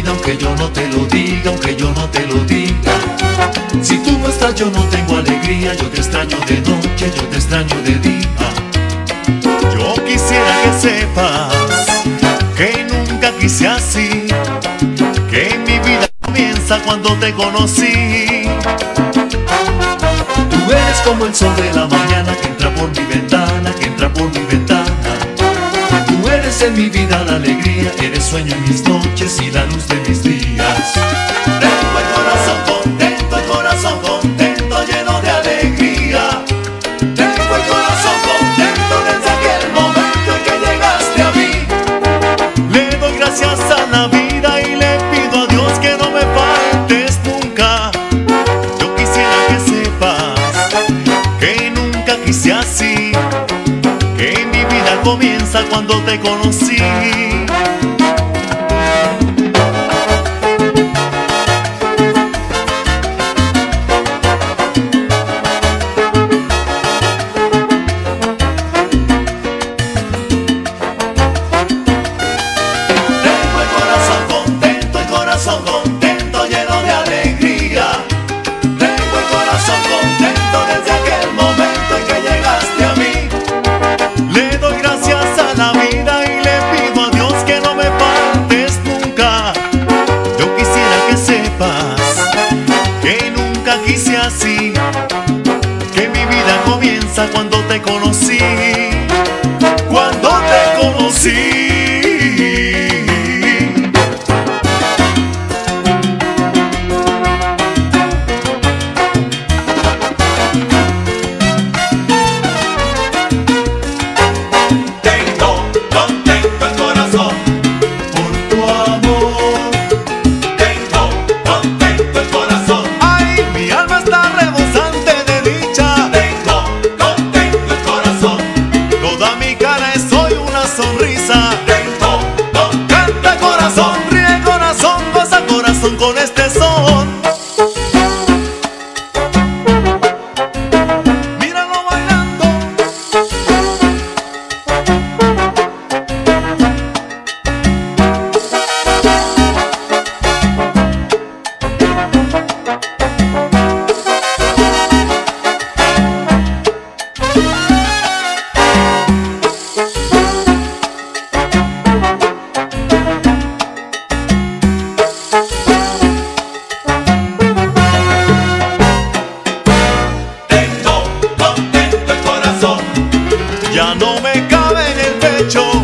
aunque yo no te lo diga, aunque yo no te lo diga. Si tú no estás yo no tengo alegría, yo te extraño de noche, yo te extraño de día. Yo quisiera que sepas que nunca quise así, que mi vida comienza cuando te conocí. Tú eres como el sol de la mañana que entra por mi ventana, que entra por mi ventana. Eres en mi vida la alegría, eres sueño en mis noches y la luz de mis días. Tengo el corazón contento, el corazón contento, lleno de alegría. Tengo el corazón contento desde aquel momento en que llegaste a mí. Le doy gracias a la vida y le pido a Dios que no me faltes nunca. Yo quisiera que sepas que nunca quise así, comienza cuando te conocí. Quise así, que mi vida comienza cuando te conocí, cuando te conocí. con este sol. ya no me cabe en el pecho.